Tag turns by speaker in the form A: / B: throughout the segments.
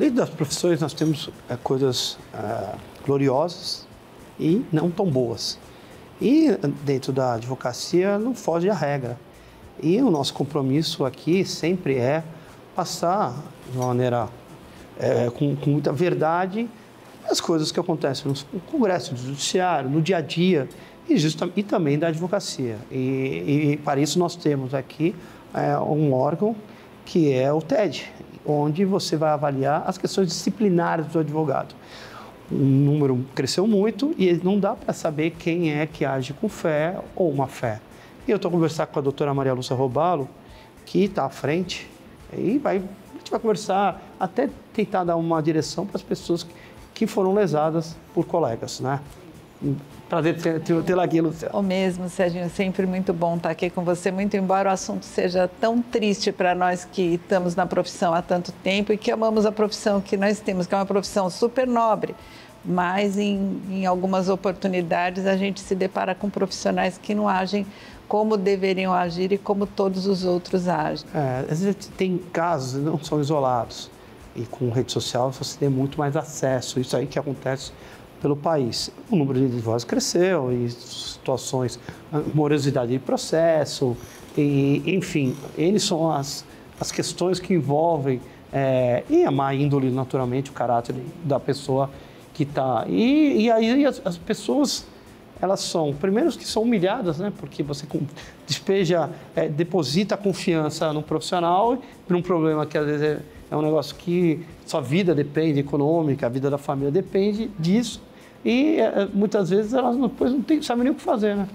A: dentro das profissões nós temos é, coisas é, gloriosas e não tão boas. E dentro da advocacia não foge a regra. E o nosso compromisso aqui sempre é passar de uma maneira é, com, com, muita verdade as coisas que acontecem no Congresso, no Judiciário, no dia a dia e, justa, e também da advocacia. E, e, para isso nós temos aqui é, um órgão que é o TED, onde você vai avaliar as questões disciplinares do advogado. O número cresceu muito e não dá para saber quem é que age com fé ou uma fé. E eu estou conversando com a doutora Maria Lúcia Robalo, que está à frente, e vai, a gente vai conversar, até tentar dar uma direção para as pessoas que, que foram lesadas por colegas, né? Prazer tê-la aqui, Luciana.
B: O mesmo, Serginho. Sempre muito bom estar aqui com você. Muito embora o assunto seja tão triste para nós que estamos na profissão há tanto tempo e que amamos a profissão que nós temos, que é uma profissão super nobre. Mas em, em algumas oportunidades a gente se depara com profissionais que não agem como deveriam agir e como todos os outros agem.
A: É, às vezes tem casos, não são isolados. E com rede social você tem muito mais acesso. Isso aí que acontece pelo país. O número de divórcios cresceu e situações, morosidade de processo, e, enfim, eles são as, as questões que envolvem, é, e a má índole, naturalmente, o caráter da pessoa que está. E, e aí as, as, pessoas, elas são, primeiro que são humilhadas, né? Porque você despeja, é, deposita a confiança no profissional para um problema que às vezes é, é um negócio que sua vida depende, econômica, a vida da família depende disso e eh, muitas vezes elas depois não tem, sabem nem o que fazer, né?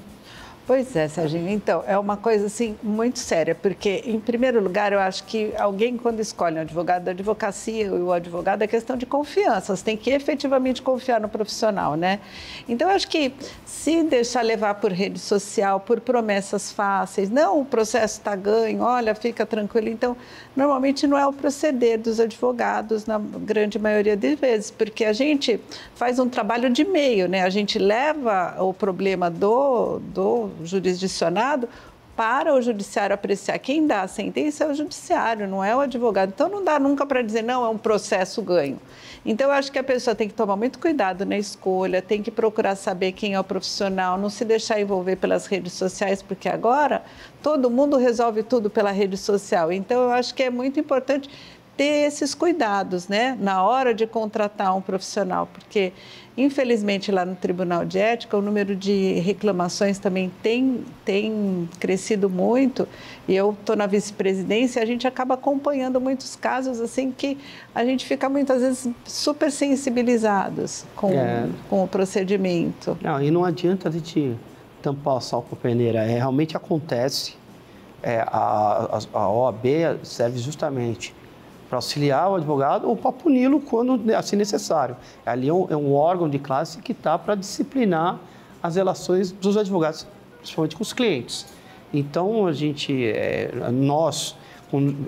B: Pois é, Serginho. Então, é uma coisa assim muito séria, porque, em primeiro lugar, eu acho que alguém, quando escolhe um advogado da advocacia ou o advogado, é questão de confiança. Você tem que efetivamente confiar no profissional, né? Então, eu acho que se deixar levar por rede social, por promessas fáceis, não, o processo está ganho, olha, fica tranquilo. Então, normalmente não é o proceder dos advogados, na grande maioria das vezes, porque a gente faz um trabalho de meio, né? A gente leva o problema do, do jurisdicionado para o judiciário apreciar. Quem dá a sentença é o judiciário, não é o advogado. Então não dá nunca para dizer, não, é um processo ganho. Então eu acho que a pessoa tem que tomar muito cuidado na escolha, tem que procurar saber quem é o profissional, não se deixar envolver pelas redes sociais, porque agora todo mundo resolve tudo pela rede social. Então eu acho que é muito importante ter esses cuidados, né, na hora de contratar um profissional, porque infelizmente lá no Tribunal de Ética o número de reclamações também tem, tem crescido muito e eu estou na vice-presidência a gente acaba acompanhando muitos casos assim que a gente fica muitas vezes super sensibilizados com, é. com o procedimento.
A: Não, e não adianta a gente tampar o sal com a peneira, é, realmente acontece, é, a, a, a OAB serve justamente para auxiliar o advogado ou para puni-lo quando assim necessário. Ali é um, é um órgão de classe que está para disciplinar as relações dos advogados, principalmente com os clientes. Então, a gente, é, nós,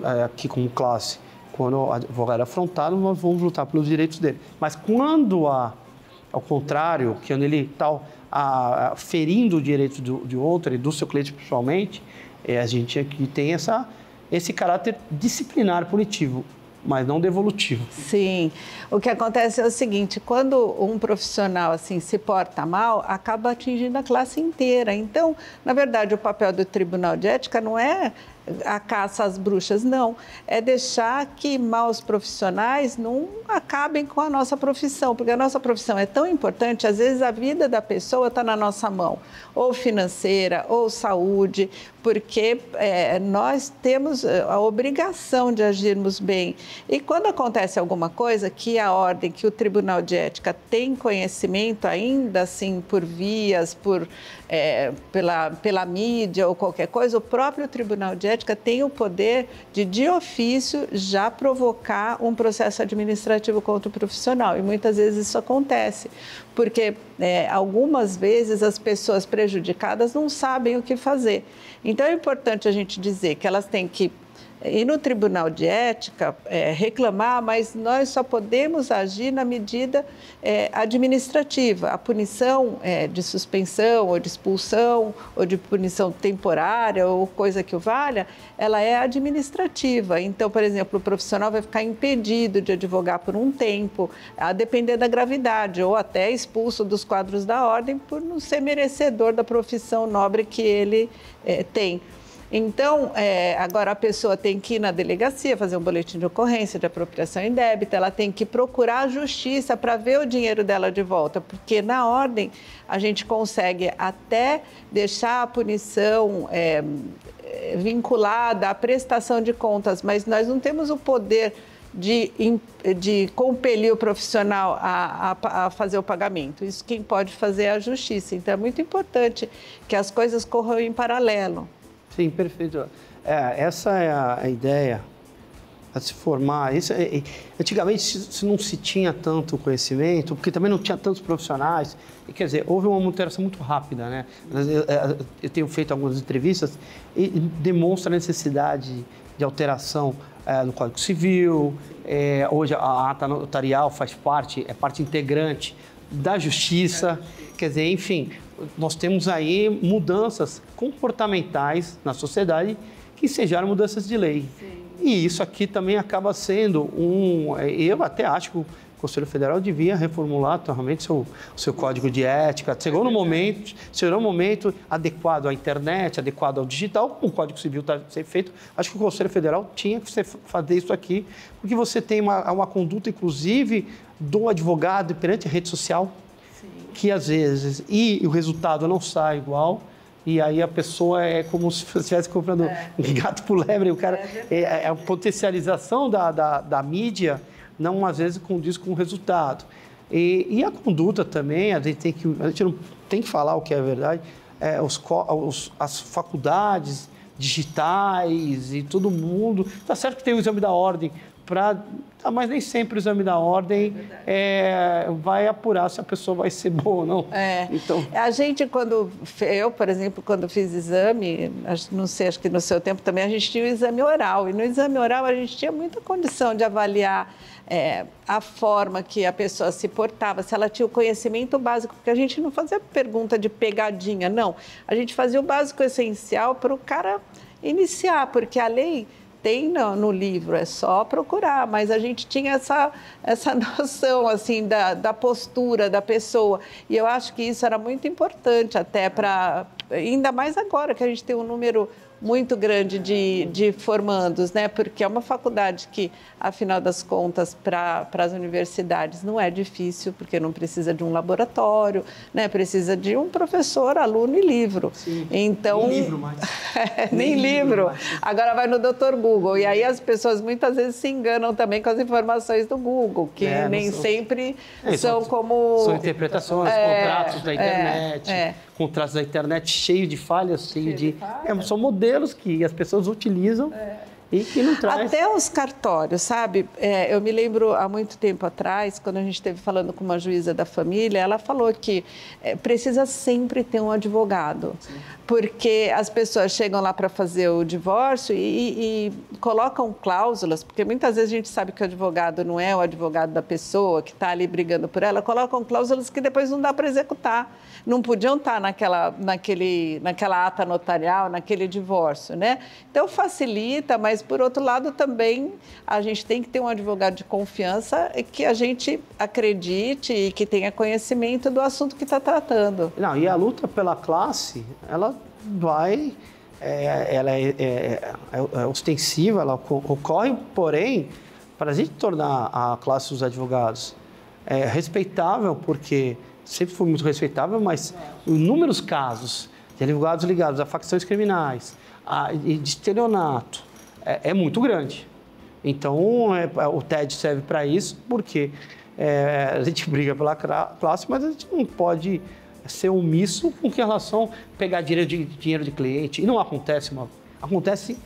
A: é, aqui como classe, quando o advogado é afrontado, nós vamos lutar pelos direitos dele. Mas quando há, ao contrário, que ele está ferindo o direito do, de outro e do seu cliente principalmente, é, a gente aqui tem essa esse caráter disciplinar punitivo mas não devolutivo.
B: Sim. O que acontece é o seguinte, quando um profissional assim se porta mal, acaba atingindo a classe inteira. Então, na verdade, o papel do Tribunal de Ética não é a caça às bruxas, não. É deixar que maus profissionais não acabem com a nossa profissão, porque a nossa profissão é tão importante, às vezes a vida da pessoa está na nossa mão, ou financeira, ou saúde, porque é, nós temos é, a obrigação de agirmos bem. E quando acontece alguma coisa que a ordem, que o Tribunal de Ética tem conhecimento, ainda assim por vias, por, é, pela, pela mídia ou qualquer coisa, o próprio Tribunal de Ética tem o poder de, de ofício, já provocar um processo administrativo contra o profissional. E muitas vezes isso acontece, porque é, algumas vezes as pessoas prejudicadas não sabem o que fazer. Então é importante a gente dizer que elas têm que ir no Tribunal de Ética é, reclamar, mas nós só podemos agir na medida é, administrativa. A punição é, de suspensão ou de expulsão ou de punição temporária ou coisa que o valha, ela é administrativa. Então, por exemplo, o profissional vai ficar impedido de advogar por um tempo, a depender da gravidade, ou até expulso dos quadros da ordem por não ser merecedor da profissão nobre que ele é, tem. Então, é, agora a pessoa tem que ir na delegacia fazer um boletim de ocorrência de apropriação indébita, ela tem que procurar a justiça para ver o dinheiro dela de volta, porque na ordem a gente consegue até deixar a punição é, vinculada à prestação de contas, mas nós não temos o poder de, de compelir o profissional a, a, a, fazer o pagamento. Isso quem pode fazer é a justiça. Então é muito importante que as coisas corram em paralelo.
A: Sim, perfeito. É, essa é a, ideia a se formar. Isso, é, antigamente se não se tinha tanto conhecimento, porque também não tinha tantos profissionais. E, quer dizer, houve uma alteração muito rápida, né? Eu, é, eu tenho feito algumas entrevistas e demonstra a necessidade de alteração é, no Código Civil. É, hoje a ata notarial faz parte, é parte integrante da Justiça. Quer dizer, enfim, nós temos aí mudanças comportamentais na sociedade que sejaram mudanças de lei. Sim. E isso aqui também acaba sendo um. Eu até acho que o Conselho Federal devia reformular totalmente seu, seu código de ética. Chegou no momento, chegou no momento adequado à internet, adequado ao digital, o Código Civil está ser feito. Acho que o Conselho Federal tinha que fazer isso aqui, porque você tem uma, uma conduta, inclusive, do advogado perante a rede social que às vezes e o resultado não sai igual e aí a pessoa é como se estivesse comprando é. gato por lebre. O cara é, é, é a potencialização da, da, da, mídia não às vezes condiz com o resultado. E, e, a conduta também, a gente tem que a gente não tem que falar o que é verdade. É, os, os, as faculdades digitais e todo mundo. Tá certo que tem o exame da ordem, para ah, mas nem sempre o exame da ordem é, é, vai apurar se a pessoa vai ser boa ou não.
B: É. Então... A gente, quando. Eu, por exemplo, quando fiz exame, não sei, acho que no seu tempo também, a gente tinha o exame oral. E no exame oral a gente tinha muita condição de avaliar é, a forma que a pessoa se portava, se ela tinha o conhecimento básico, porque a gente não fazia pergunta de pegadinha, não. A gente fazia o básico essencial para o cara iniciar, porque a lei tem no, no, livro, é só procurar, mas a gente tinha essa, essa noção assim da, da postura da pessoa. E eu acho que isso era muito importante até para ainda mais agora que a gente tem um número muito grande de, de formandos, né? Porque é uma faculdade que, afinal das contas, para as universidades não é difícil, porque não precisa de um laboratório, né? Precisa de um professor, aluno e livro.
A: Sim. Então, nem livro mais.
B: é, nem, nem, livro. livro. Agora vai no Dr. Google. E aí as pessoas muitas vezes se enganam também com as informações do Google, que é, nem são... sempre é, são, são, como...
A: São interpretações, é, contratos da é, internet é contratos da internet cheio de falhas, cheio, cheio de. de. É, são modelos que as pessoas utilizam. É. E que não traz.
B: Até os cartórios, sabe? É, eu me lembro há muito tempo atrás, quando a gente esteve falando com uma juíza da família, ela falou que é, precisa sempre ter um advogado, Sim. porque as pessoas chegam lá para fazer o divórcio e, e, colocam cláusulas, porque muitas vezes a gente sabe que o advogado não é o advogado da pessoa que está ali brigando por ela, colocam cláusulas que depois não dá para executar não podiam estar naquela, naquele, naquela ata notarial, naquele divórcio, né? Então facilita, mas por outro lado também a gente tem que ter um advogado de confiança que a gente acredite e que tenha conhecimento do assunto que está tratando.
A: Não, e a luta pela classe, ela vai, é, ela é, é, é, é ostensiva, ela ocorre, porém, para a gente tornar a classe dos advogados é, respeitável, porque sempre foi muito respeitável, mas inúmeros casos de advogados ligados a facções criminais, a, de estelionato, é, é muito grande. Então, é, o TED serve para isso, porque é, a gente briga pela classe, mas a gente não pode ser omisso com relação a pegar dinheiro de, dinheiro de cliente. E não acontece, uma, acontece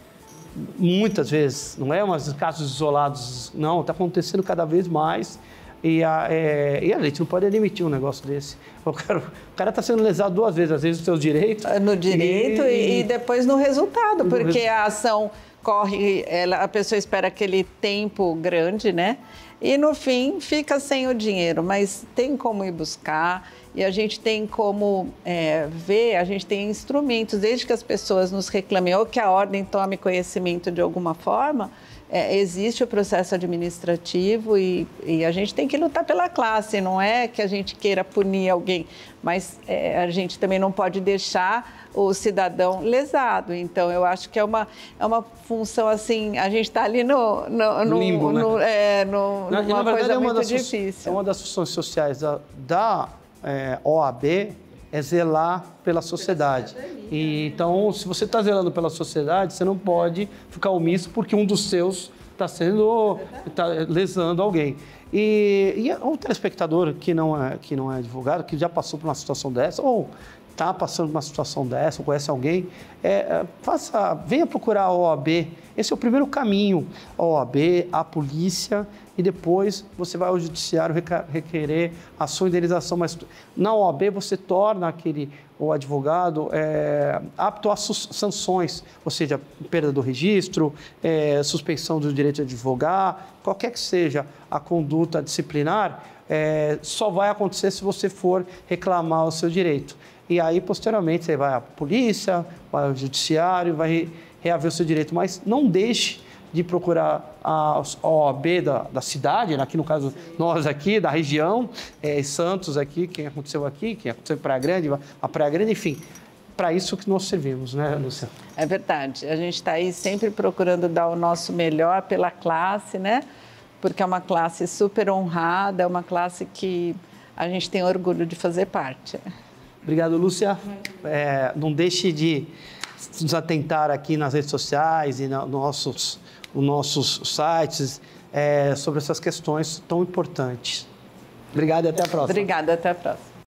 A: muitas vezes, não é uns casos isolados, não, está acontecendo cada vez mais. E a, é, e a gente não pode admitir um negócio desse. O cara está sendo lesado duas vezes, às vezes os seus direitos.
B: No direito e, e, e depois no resultado, porque a ação corre, ela, a pessoa espera aquele tempo grande, né? E no fim fica sem o dinheiro, mas tem como ir buscar e a gente tem como é, ver, a gente tem instrumentos, desde que as pessoas nos reclamem ou que a ordem tome conhecimento de alguma forma, é, existe o processo administrativo e, e, a gente tem que lutar pela classe, não é que a gente queira punir alguém, mas é, a gente também não pode deixar o cidadão lesado. Então, eu acho que é uma, é uma função assim, a gente está ali no, no, no,
A: limbo,
B: no,
A: né?
B: é, no,
A: na,
B: numa
A: verdade,
B: coisa
A: é
B: muito
A: das,
B: difícil.
A: É uma das funções sociais da, da é, OAB é zelar pela sociedade. E, então, se você está zelando pela sociedade, você não pode ficar omisso porque um dos seus está sendo tá lesando alguém. E, e o telespectador que não é que não é advogado, que já passou por uma situação dessa ou está passando uma situação dessa, ou conhece alguém, é, é, faça, venha procurar a OAB. Esse é o primeiro caminho. A OAB, a polícia e depois você vai ao judiciário requerer a sua indenização. Mas na OAB você torna aquele o advogado é, apto a sanções, ou seja, perda do registro, é, suspensão do direito de advogar, qualquer que seja a conduta disciplinar, é, só vai acontecer se você for reclamar o seu direito. E aí, posteriormente, você vai à polícia, vai ao judiciário, vai reaver o seu direito. Mas não deixe de procurar a OAB da, da cidade, né? aqui no caso nós aqui, da região, é, Santos aqui, quem aconteceu aqui, quem aconteceu em Praia Grande, a Praia Grande, enfim. Para isso que nós servimos, né, Lúcia?
B: É verdade. A gente está aí sempre procurando dar o nosso melhor pela classe, né? Porque é uma classe super honrada, é uma classe que a gente tem orgulho de fazer parte.
A: Obrigado, Lúcia. É, não deixe de nos atentar aqui nas redes sociais e nos nossos, nos nossos sites é, sobre essas questões tão importantes. Obrigado e até a próxima.
B: Obrigada, até a próxima.